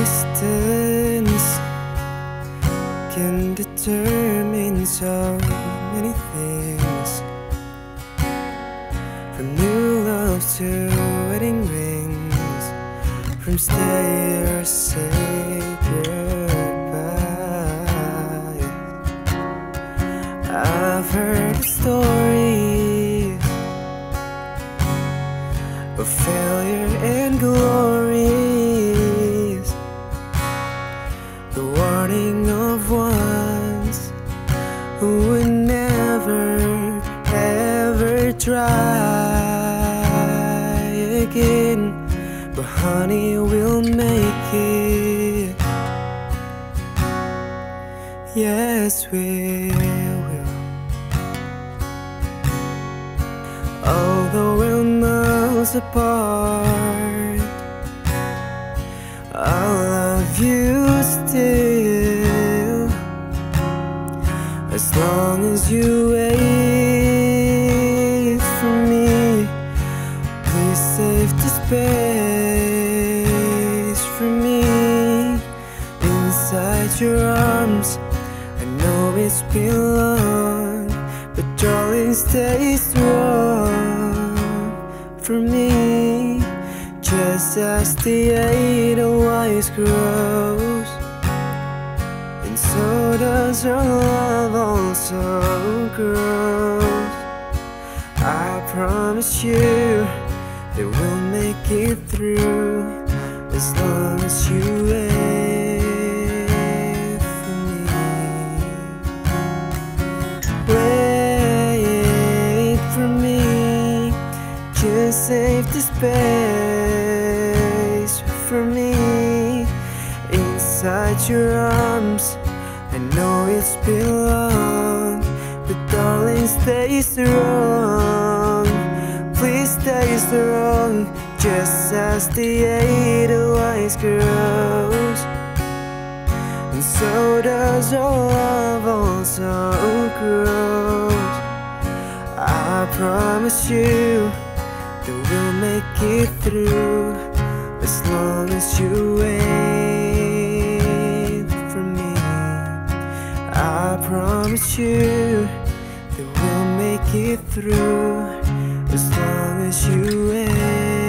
distance can determine so many things. From new love to wedding rings. From stay or say goodbye. I've heard stories Of failure would never ever try again. But honey, we'll make it. Yes, we will. Although we're miles apart I'll love you still As long as you wait for me Please save the space for me. Inside your arms I know it's been long But darling stay strong for me. Just as the edelweiss grows And so does our love also grows I promise you that we'll make it through As long as you wait for me. Wait for me Just save the space for me Inside your arms. I know it's been long. But darling stay strong. Please stay strong Just as the edelweiss grows and so does our love also grows I promise you that we'll make it through As long as you wait for me. I promise you we'll make it through As long as you Wait